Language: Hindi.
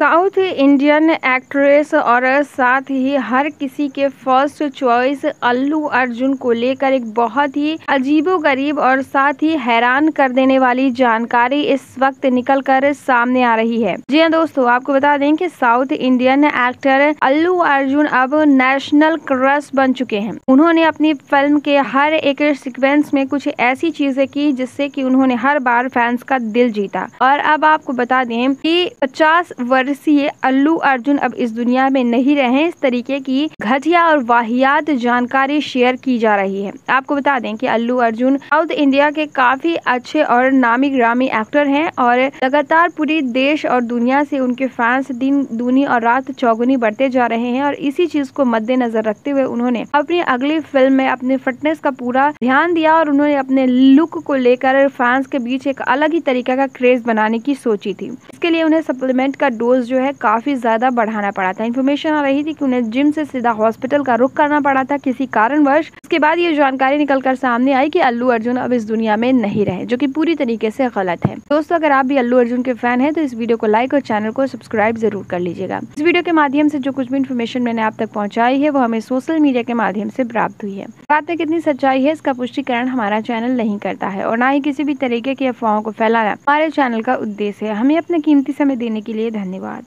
साउथ इंडियन एक्ट्रेस और साथ ही हर किसी के फ़र्स्ट चॉइस अल्लू अर्जुन को लेकर एक बहुत ही अजीबो गरीब और साथ ही हैरान कर देने वाली जानकारी इस वक्त निकल कर सामने आ रही है। जी हाँ दोस्तों, आपको बता दें कि south Indian actor Allu Arjun अब नेशनल क्रश बन चुके हैं। उन्होंने अपनी फ़िल्म के हर एक सिक्वेंस में कुछ ऐसी चीज़ें की जिससे की उन्होंने हर बार फैंस का दिल जीता। और अब आपको बता दें की पचास वर्ष वर्षीय अल्लू अर्जुन अब इस दुनिया में नहीं रहे। इस तरीके की घटिया और वाहियात जानकारी शेयर की जा रही है। आपको बता दें कि अल्लू अर्जुन साउथ इंडिया के काफ़ी अच्छे और नामी ग्रामी एक्टर हैं और लगातार पूरी देश और दुनिया से उनके फैंस दिन, दूनी और रात चौगुनी बढ़ते जा रहे हैं और इसी चीज़ को मद्देनजर रखते हुए उन्होंने अपनी अगली फ़िल्म में अपने फिटनेस का पूरा ध्यान दिया और उन्होंने अपने लुक को लेकर फैंस के बीच एक अलग ही तरीके का क्रेज बनाने की सोची थी। इसके लिए उन्हें सप्लीमेंट का डोज जो है काफ़ी ज़्यादा बढ़ाना पड़ा था। इन्फॉर्मेशन आ रही थी कि उन्हें जिम से सीधा हॉस्पिटल का रुख करना पड़ा था किसी कारणवश। इसके बाद ये जानकारी निकल कर सामने आई कि अल्लू अर्जुन अब इस दुनिया में नहीं रहे, जो कि पूरी तरीके से गलत है। दोस्तों, अगर आप भी अल्लू अर्जुन के फ़ैन है तो इस वीडियो को लाइक और चैनल को सब्सक्राइब ज़रूर कर लीजिएगा। इस वीडियो के माध्यम से जो कुछ भी इन्फॉर्मेशन मैंने आप तक पहुँचाई है, वो हमें सोशल मीडिया के माध्यम से प्राप्त हुई है। बात में कितनी सच्चाई है, इसका पुष्टिकरण हमारा चैनल नहीं करता है और न ही किसी भी तरीके की अफवाहों को फैलाना हमारे चैनल का उद्देश्य है। हमें अपने कीमती समय देने के लिए धन्यवाद।